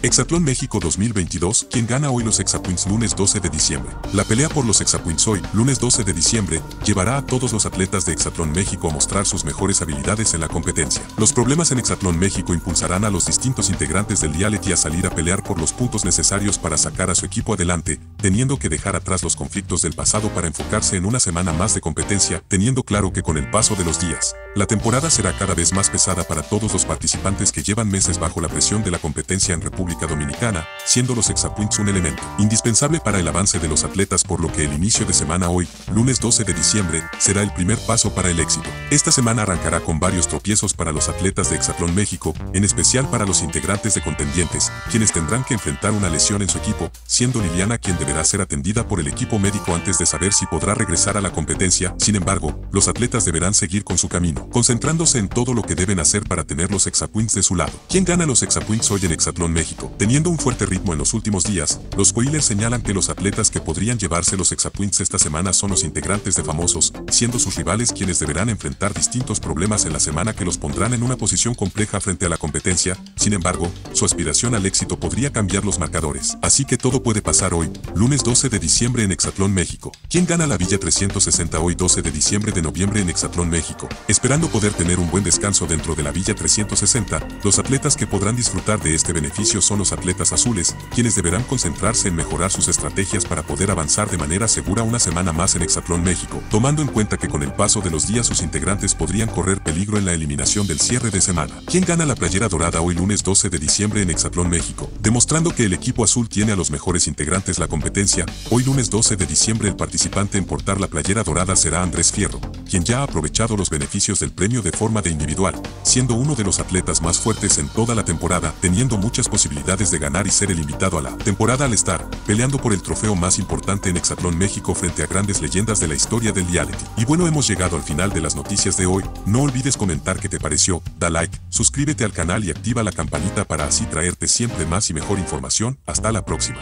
Exatlón México 2022, quien gana hoy los Exapoints lunes 12 de diciembre. La pelea por los Exapoints hoy, lunes 12 de diciembre, llevará a todos los atletas de Exatlón México a mostrar sus mejores habilidades en la competencia. Los problemas en Exatlón México impulsarán a los distintos integrantes del reality a salir a pelear por los puntos necesarios para sacar a su equipo adelante, teniendo que dejar atrás los conflictos del pasado para enfocarse en una semana más de competencia, teniendo claro que con el paso de los días, la temporada será cada vez más pesada para todos los participantes que llevan meses bajo la presión de la competencia en República Dominicana, siendo los exapoints un elemento indispensable para el avance de los atletas por lo que el inicio de semana hoy, lunes 12 de diciembre, será el primer paso para el éxito. Esta semana arrancará con varios tropiezos para los atletas de Exatlón México, en especial para los integrantes de contendientes, quienes tendrán que enfrentar una lesión en su equipo, siendo Liliana quien deberá ser atendida por el equipo médico antes de saber si podrá regresar a la competencia, sin embargo, los atletas deberán seguir con su camino, concentrándose en todo lo que deben hacer para tener los exapoints de su lado. ¿Quién gana los exapoints hoy en Exatlón México? Teniendo un fuerte ritmo en los últimos días, los spoilers señalan que los atletas que podrían llevarse los exapoints esta semana son los integrantes de Famosos, siendo sus rivales quienes deberán enfrentar distintos problemas en la semana que los pondrán en una posición compleja frente a la competencia, sin embargo, su aspiración al éxito podría cambiar los marcadores. Así que todo puede pasar hoy, lunes 12 de diciembre en Exatlón México. ¿Quién gana la Villa 360 hoy 12 de diciembre de noviembre en Exatlón México? Esperando poder tener un buen descanso dentro de la Villa 360, los atletas que podrán disfrutar de este beneficio son los atletas azules, quienes deberán concentrarse en mejorar sus estrategias para poder avanzar de manera segura una semana más en Hexatlón México, tomando en cuenta que con el paso de los días sus integrantes podrían correr peligro en la eliminación del cierre de semana. ¿Quién gana la playera dorada hoy lunes 12 de diciembre en Hexatlón México? Demostrando que el equipo azul tiene a los mejores integrantes la competencia, hoy lunes 12 de diciembre el participante en portar la playera dorada será Andrés Fierro, quien ya ha aprovechado los beneficios del premio de forma de individual, siendo uno de los atletas más fuertes en toda la temporada, teniendo muchas posibilidades de ganar y ser el invitado a la temporada al estar peleando por el trofeo más importante en Hexatlón México frente a grandes leyendas de la historia del reality. Y bueno, hemos llegado al final de las noticias de hoy. No olvides comentar qué te pareció, da like, suscríbete al canal y activa la campanita para así traerte siempre más y mejor información. Hasta la próxima.